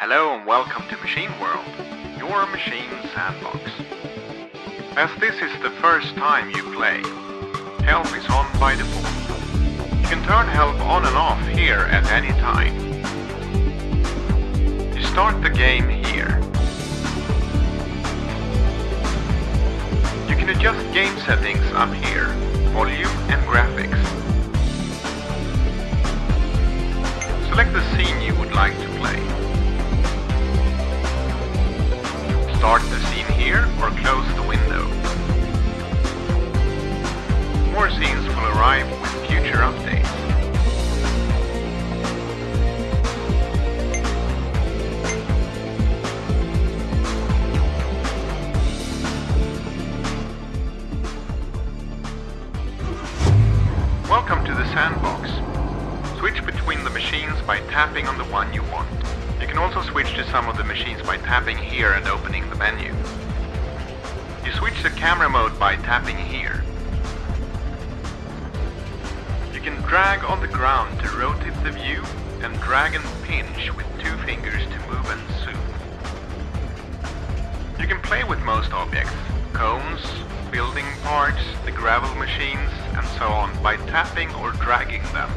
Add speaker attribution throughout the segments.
Speaker 1: Hello and welcome to Machine World, your machine sandbox. As this is the first time you play, help is on by default. You can turn help on and off here at any time. You start the game here. You can adjust game settings up here, volume and graphics. Select the scene you would like to play. Start the scene here or close the window. More scenes will arrive with future updates. Welcome to the sandbox. Switch between the machines by tapping on the one you want. You can also switch to some of the machines by tapping here and opening the menu. You switch to camera mode by tapping here. You can drag on the ground to rotate the view and drag and pinch with two fingers to move and zoom. You can play with most objects, cones, building parts, the gravel machines, and so on by tapping or dragging them.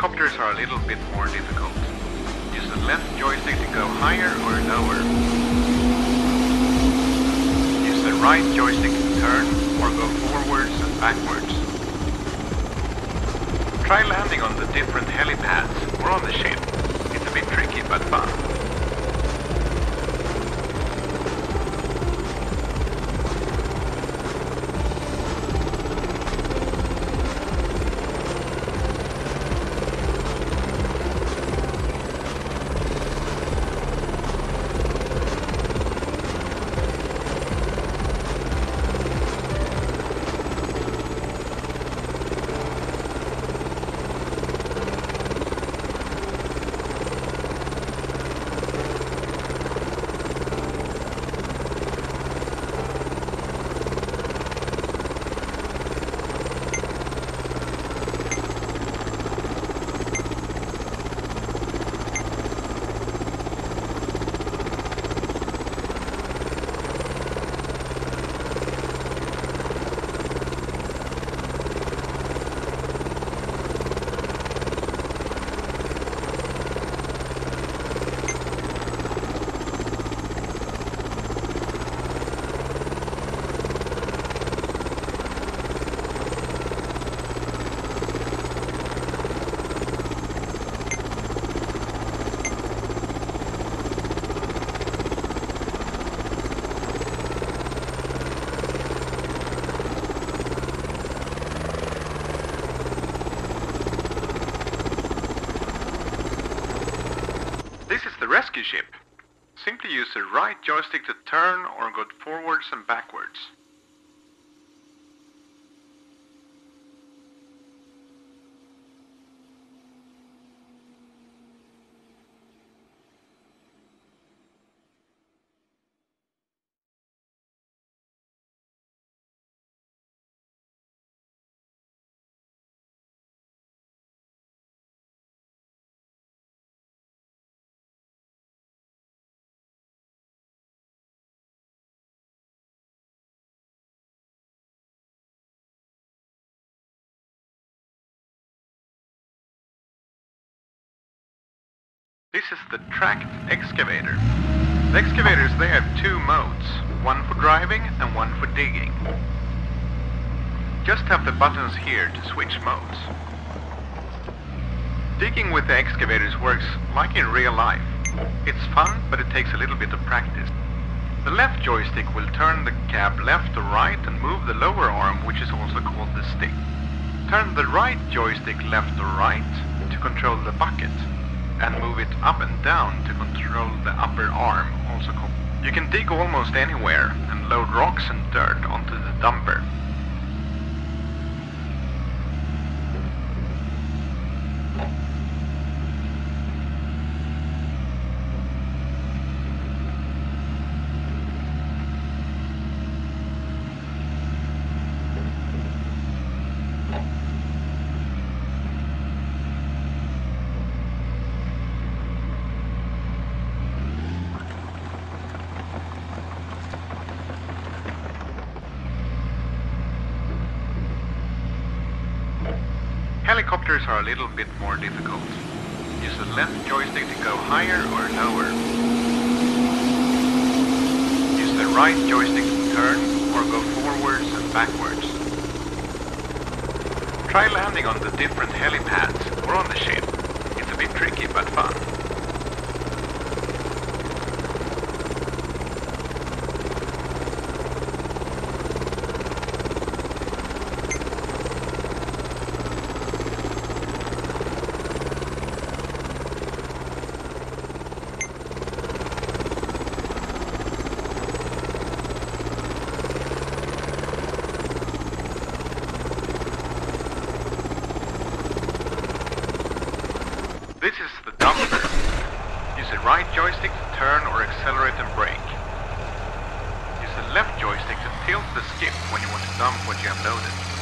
Speaker 1: Helicopters are a little bit more difficult. Use the left joystick to go higher or lower. Use the right joystick to turn or go forwards and backwards. Try landing on the different helipads or on the ship. It's a bit tricky but fun. Rescue ship. Simply use the right joystick to turn or go forwards and backwards. This is the tracked excavator. The excavators, they have two modes, one for driving and one for digging. Just tap the buttons here to switch modes. Digging with the excavators works like in real life. It's fun, but it takes a little bit of practice. The left joystick will turn the cab left or right and move the lower arm, which is also called the stick. Turn the right joystick left or right to control the bucket and move it up and down to control the upper arm, also called. You can dig almost anywhere and load rocks and dirt onto the dumper. Helicopters are a little bit more difficult. Use the left joystick to go higher or lower. Use the right joystick to turn or go forwards and backwards. Try landing on the different helipads or on the ship. It's a bit tricky but fun. Use the right joystick to turn or accelerate and brake. Use the left joystick to tilt the skip when you want to dump what you have loaded.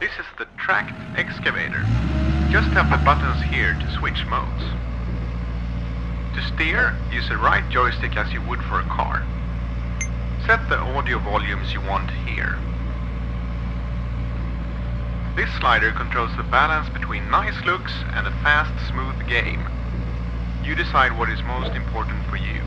Speaker 1: This is the tracked excavator. Just tap the buttons here to switch modes. To steer, use the right joystick as you would for a car. Set the audio volumes you want here. This slider controls the balance between nice looks and a fast, smooth game. You decide what is most important for you.